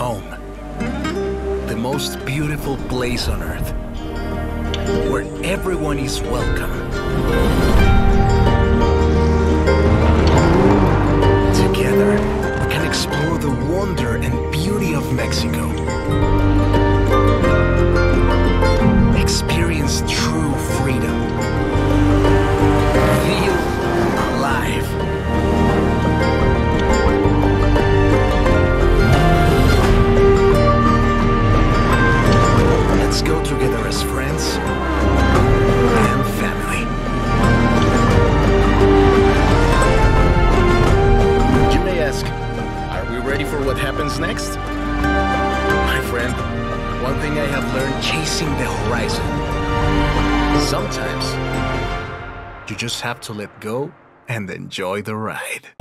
home. The most beautiful place on earth, where everyone is welcome. Together, we can explore the wonder and beauty of Mexico. ready for what happens next? My friend, one thing I have learned chasing the horizon. Sometimes, you just have to let go and enjoy the ride.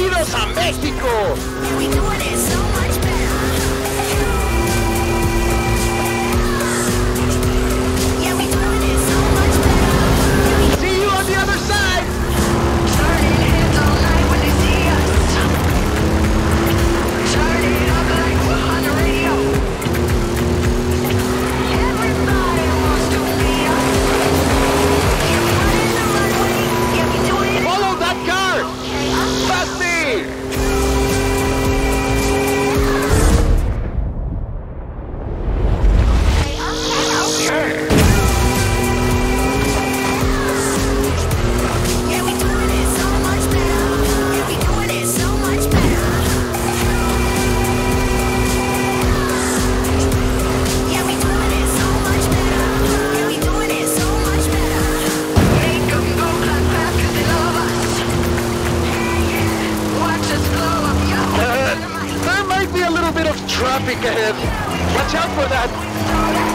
¡Bienvenidos a México! Traffic ahead. Watch out for that.